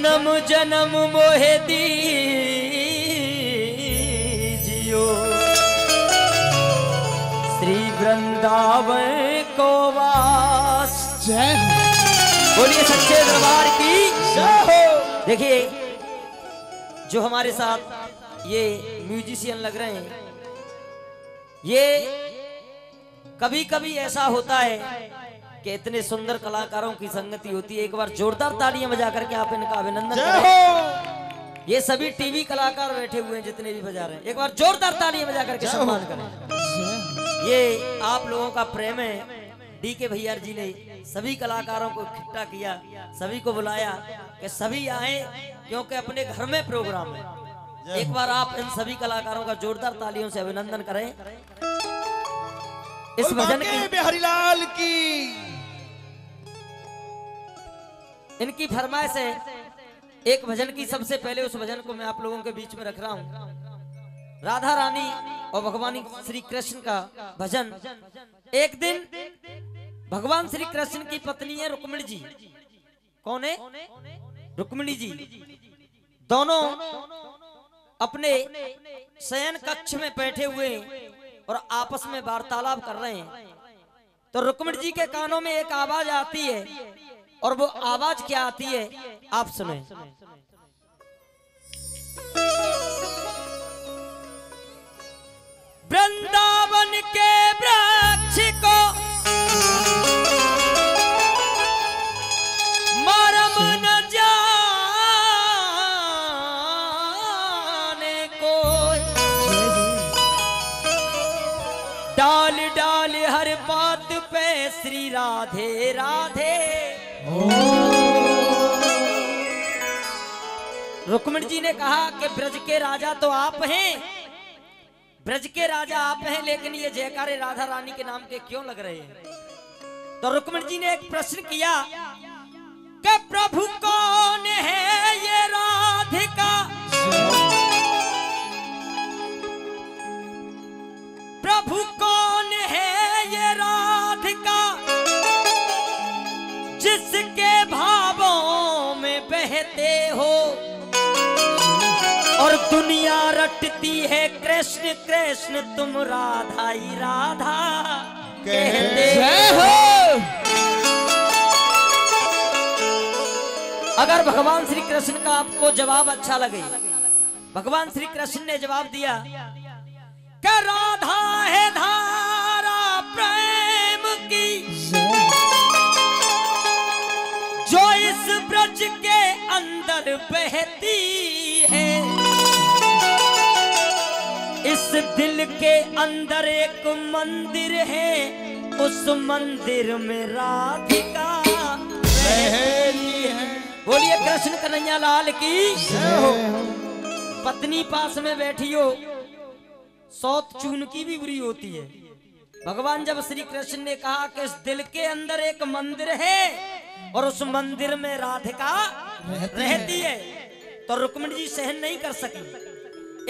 जन्म जन्म मोहे दी जियो श्री वृंदावन को वास। जय बोलिए सच्चे दरबार की जय हो। देखिए जो हमारे साथ ये म्यूजिशियन लग रहे हैं ये कभी कभी ऐसा होता है कि इतने सुंदर कलाकारों की संगति होती है। एक बार जोरदार तालियाँ बजा करके आप इनका अभिनंदन ये सभी टीवी कलाकार बैठे हुए हैं जितने भी बजा रहे हैं। एक बार जोरदार तालियाँ बजा करके सम्मान करें। ये आप लोगों का प्रेम है। डी के भैया जी ने सभी कलाकारों को इकट्ठा किया सभी को बुलाया कि सभी आए क्योंकि अपने घर में प्रोग्राम है। एक बार आप इन सभी कलाकारों का जोरदार तालियों से अभिनंदन करें। इस भजन की बिहारी लाल की। इनकी फरमाइश है एक भजन की सबसे पहले उस भजन को मैं आप लोगों के बीच में रख रहा हूँ। राधा रानी और भगवान श्री कृष्ण का भजन। एक दिन भगवान श्री कृष्ण की पत्नी है रुक्मिणी जी। कौन है? रुक्मिणी जी। दोनों अपने शयन कक्ष में बैठे हुए और आपस में वार्तालाप कर रहे हैं। तो रुकमण जी के कानों में एक आवाज़ आती है और वो आवाज़ क्या आती है, आप सुने। वृंदावन के वृक्ष को राधे राधे। रुक्मण जी ने कहा कि ब्रज के राजा तो आप हैं। ब्रज के राजा आप हैं, लेकिन ये जयकारे राधा रानी के नाम के क्यों लग रहे हैं? तो रुक्मण जी ने एक प्रश्न किया कि प्रभु कौन तुम राधा ही राधा कहते हो। अगर भगवान श्री कृष्ण का आपको जवाब अच्छा लगे भगवान श्री कृष्ण ने जवाब दिया कि राधा है धारा प्रेम की? जो इस ब्रज के अंदर बहती दिल के अंदर एक मंदिर है। उस मंदिर में राधिका है। बोलिए कृष्ण कन्हैया लाल की। पत्नी पास में बैठी हो सौत चून की भी बुरी होती है। भगवान जब श्री कृष्ण ने कहा कि इस दिल के अंदर एक मंदिर है और उस मंदिर में राधिका रहती है तो रुक्मिणी जी सहन नहीं कर सकी।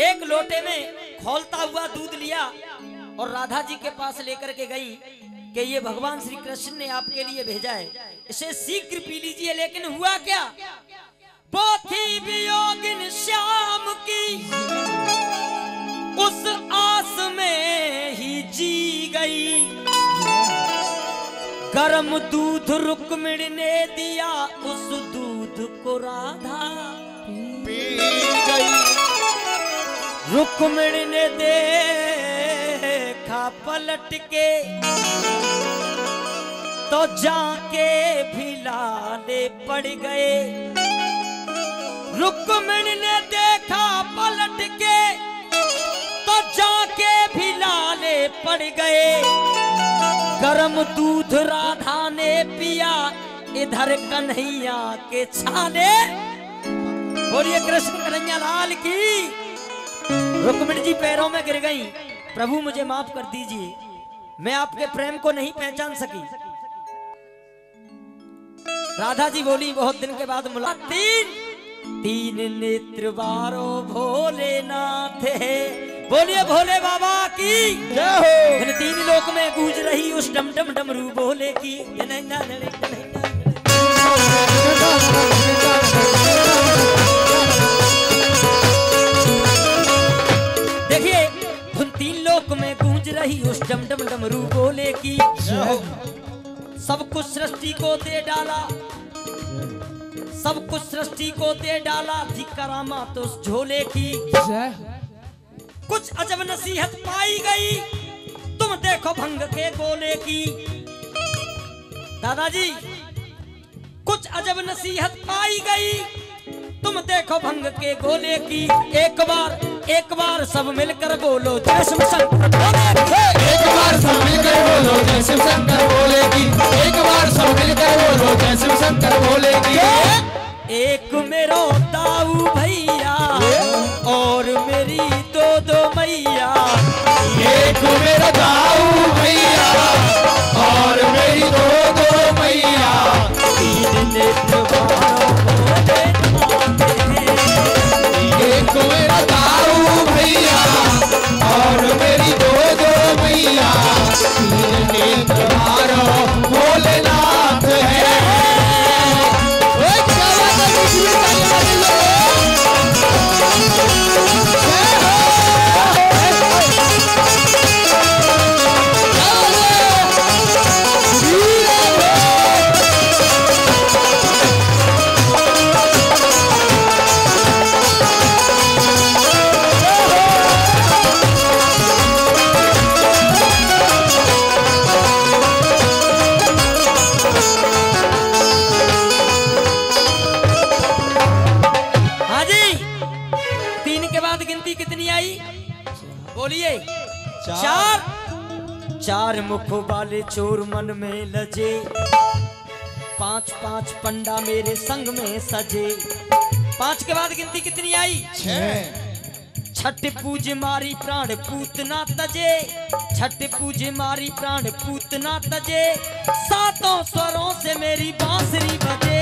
एक लोटे में खोलता हुआ दूध लिया और राधा जी के पास लेकर के गई कि ये भगवान श्री कृष्ण ने आपके लिए भेजा है। इसे शीघ्र पी लीजिए, लेकिन हुआ क्या? वो थी वियोगिन श्याम की उस आस में ही जी गई। गर्म दूध रुक्मिणी ने दिया उस दूध को राधा। पी गई। रुक्मिणी ने देखा पलट के। तो जाके भी लाले पड़ गए। रुक्मिणी ने देखा पलट के। तो जाके भी लाले पड़ गए। गरम दूध राधा ने पिया, इधर कन्हैया के छाले। बोलिए कृष्ण कन्हैया लाल की। रुक्मिणी जी पैरों में गिर गई। प्रभु मुझे माफ़ कर दीजिए। मैं आपके प्रेम को नहीं पहचान सकी। राधा जी बोली बहुत दिन के बाद मुलाकात। तीन तीन नेत्र बारो भोलेनाथ है। बोलिए भोले बाबा की। जय हो। तीन लोक में गूंज रही उस डम डम डमरू भोले की जय की। सब कुछ सृष्टि को दे डाला। सब कुछ सृष्टि को दे डाला थी करामात उस झोले की। कुछ अजब नसीहत पाई गई, तुम देखो भंग के गोले की। दादाजी, कुछ अजब नसीहत पाई गई, तुम देखो भंग के गोले की। एक बार एक बार सब मिलकर बोलो जय शिव शंकर एक बार सब मिलकर बोलो जय शिव शंकर बोलेगी एक बार सब मिलकर बोलो जय शिव शंकर बोलेगी एक मेरो ताऊ भैया और मेरी दो दो मैया। एक मेरा दाऊ मुख वाले चोर मन में लजे। पाँच पाँच पंडा मेरे संग में सजे। पाँच के बाद गिनती कितनी आई? छठ पूज मारी प्राण पूतना तजे। छठ पूज मारी प्राण पूतना तजे। सातों स्वरों से मेरी बांसुरी बजे।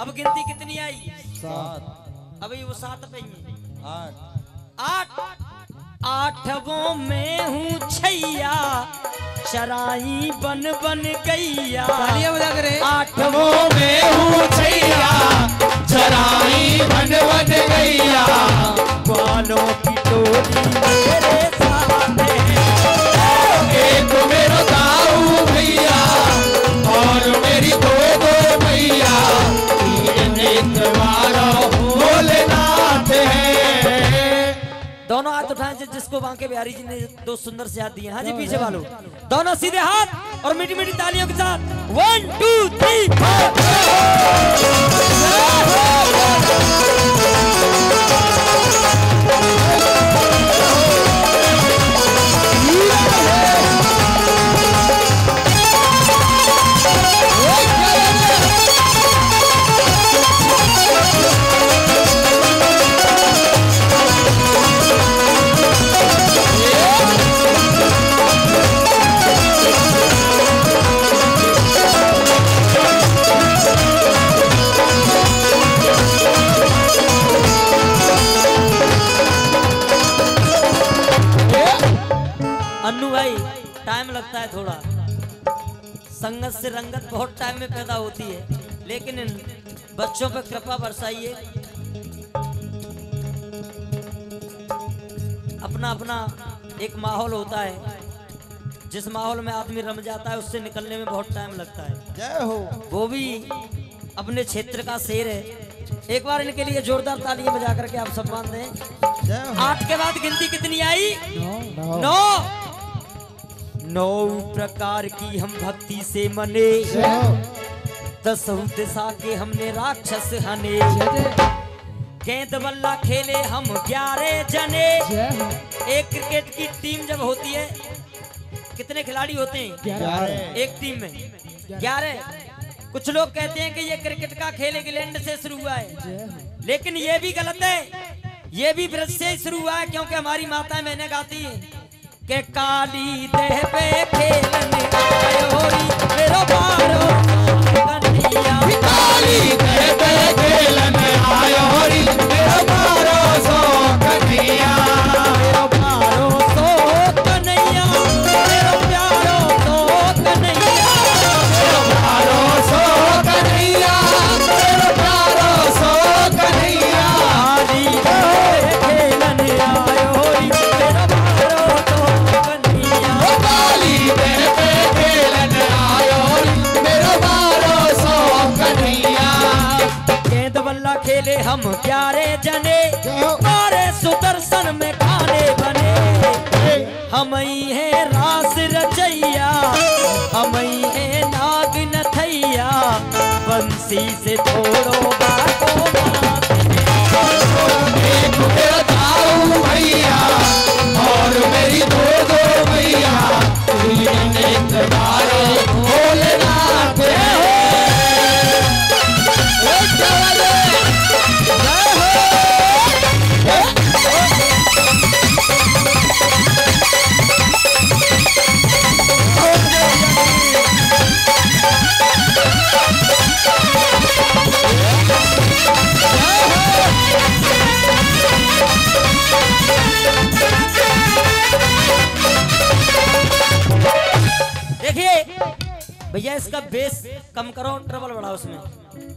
अब गिनती कितनी आई? सात। अभी वो सात पे आठ। आठ। आठवों में हूँ छैया चराई बन बन गैया। आठवों में हूँ छैया चराई बन बन गैया। वालों की टोली मेरे साथ एक मेरा दाऊ भैया और मेरी दो दो मैया तीन नेत्र मारो दोनों हाथ उठाए जिस- जिसको के बिहारी जी ने दो सुंदर से हाथ दिए हाँ। जी पीछे वालों। दोनों सीधे हाथ और मीठी मीठी तालियों के साथ। वन टू थ्री फोर संगत से रंगत बहुत टाइम में पैदा होती है। लेकिन इन बच्चों पर कृपा बरसाइए। अपना अपना एक माहौल होता है। जिस माहौल में आदमी रम जाता है उससे निकलने में बहुत टाइम लगता है। जय हो। वो भी अपने क्षेत्र का शेर है। एक बार इनके लिए जोरदार तालियाँ बजा करके आप सम्मान दें। आठ के बाद गिनती कितनी आई? नौ। नौ। प्रकार की हम भक्ति से मने। दसहु दिशा के हमने राक्षस हने। गेंद बल्ला खेले हम ग्यारह जने। एक क्रिकेट की टीम जब होती है कितने खिलाड़ी होते हैं? एक टीम में। ग्यारह। कुछ लोग कहते हैं कि ये क्रिकेट का खेल इंग्लैंड से शुरू हुआ है। लेकिन ये भी गलत है। ये भी ब्रज से शुरू हुआ है क्योंकि हमारी माताएँ मैंने गाती है। कि काली देह पे खेलने आयो री मेरो बारो कन्हैया काली देह पे खेलन आयो री मेरा बारो सो बंसी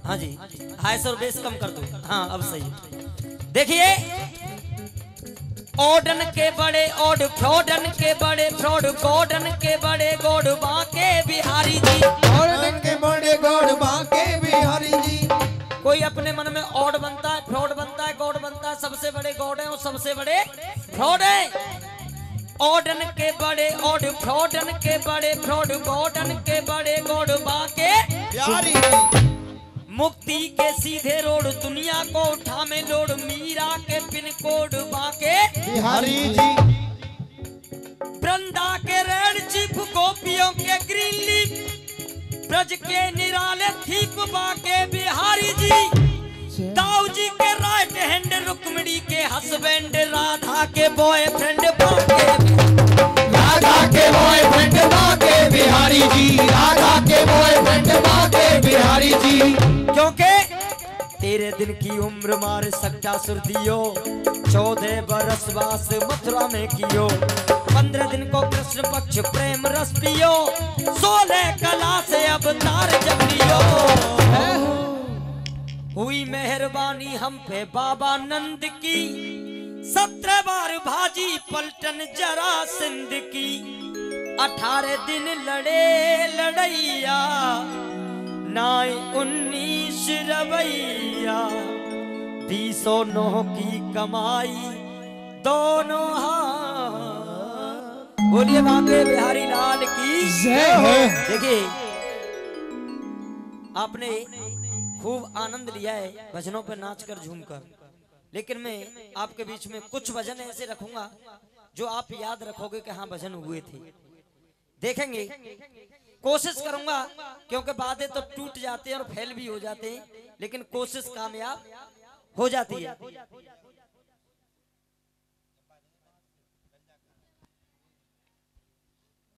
हाँ जी हाई और बेस कम कर दो। हाँ अब सही देखिए ओडन के बड़े ओड फ्रोडन के बड़े फ्रोड गोडन के बड़े गोड बाके बिहारी जी। और के बड़े गौड़ बांके बिहारी जी। कोई अपने मन में ओड बनता है फ्रॉड बनता है गॉड बनता है सबसे बड़े गॉड है और सबसे बड़े फ्रॉड है। ओडन के बड़े ओड फ्रोडन के बड़े फ्रॉड गोडन के बड़े गॉड बाके बिहारी मुक्ति के सीधे रोड दुनिया को उठा में लोड मीरा के पिन कोड बाके। बिहारी जी। वृंदा के रेड चिप गोपियों के ग्रीन लीफ ब्रज के निराले थीप बाके बिहारी जी। दाऊ जी के राइट हैंड रुक्मणी के हस्बैंड राधा के बॉयफ्रेंड बाके। राधा के बॉयफ्रेंड बाके बिहारी जी राधा के बॉयफ्रेंड बाके बिहारी जी। दिन की उम्र मार सकता सुरदियो चौदह बरस वास मथुरा में कियो। पंद्रह दिन को कृष्ण पक्ष प्रेम रस पियो। सोलह कला से अब तार जब लियो हुई मेहरबानी हम पे बाबा नंद की। सत्रह बार भाजी पलटन जरा सिंध की। अठारह दिन लड़े लड़ैया। नाय उन्नीस रवैया बीसो नौ की कमाई दोनों हाथ। बोलिए बाबे बिहारी लाल की। जय हो। देखिए आपने खूब आनंद लिया है भजनों पर नाचकर झूमकर। लेकिन मैं आपके बीच में कुछ भजन ऐसे रखूँगा जो आप याद रखोगे कि हाँ भजन हुए थे। देखेंगे कोशिश करूँगा, क्योंकि बातें तो टूट जाते हैं और फेल भी हो जाते हैं, लेकिन कोशिश कामयाब हो जाती है।